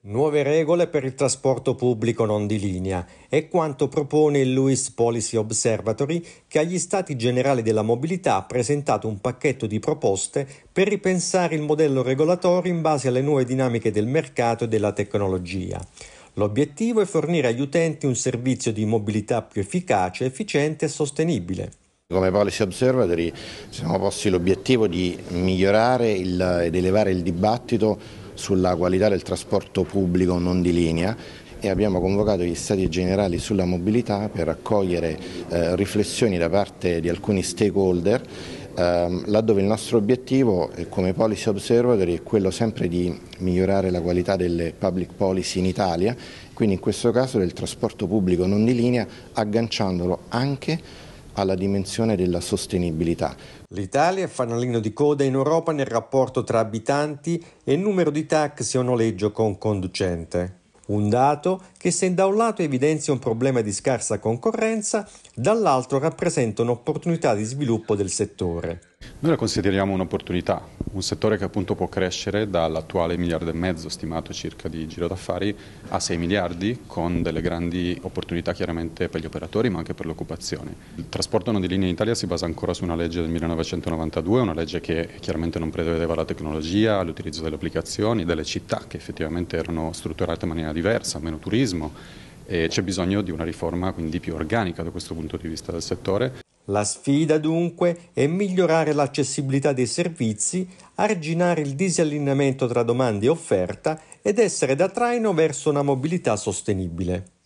Nuove regole per il trasporto pubblico non di linea è quanto propone il Louis Policy Observatory che agli Stati Generali della Mobilità ha presentato un pacchetto di proposte per ripensare il modello regolatorio in base alle nuove dinamiche del mercato e della tecnologia. L'obiettivo è fornire agli utenti un servizio di mobilità più efficace, efficiente e sostenibile. Come Policy Observatory siamo posti l'obiettivo di migliorare il, ed elevare il dibattito sulla qualità del trasporto pubblico non di linea e abbiamo convocato gli Stati Generali sulla mobilità per raccogliere eh, riflessioni da parte di alcuni stakeholder ehm, laddove il nostro obiettivo eh, come Policy Observatory è quello sempre di migliorare la qualità delle public policy in Italia, quindi in questo caso del trasporto pubblico non di linea agganciandolo anche alla dimensione della sostenibilità. L'Italia è fanalino di coda in Europa nel rapporto tra abitanti e numero di taxi o noleggio con conducente. Un dato che se da un lato evidenzia un problema di scarsa concorrenza, dall'altro rappresenta un'opportunità di sviluppo del settore. Noi la consideriamo un'opportunità, un settore che appunto può crescere dall'attuale miliardo e mezzo stimato circa di giro d'affari a 6 miliardi con delle grandi opportunità chiaramente per gli operatori ma anche per l'occupazione. Il trasporto non di linea in Italia si basa ancora su una legge del 1992, una legge che chiaramente non prevedeva la tecnologia, l'utilizzo delle applicazioni, delle città che effettivamente erano strutturate in maniera diversa, meno turismo e c'è bisogno di una riforma quindi più organica da questo punto di vista del settore. La sfida dunque è migliorare l'accessibilità dei servizi, arginare il disallineamento tra domanda e offerta ed essere da traino verso una mobilità sostenibile.